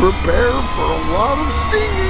Prepare for a lot of stinging.